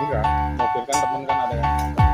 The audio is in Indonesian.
enggak mobil kan temen kan ada yang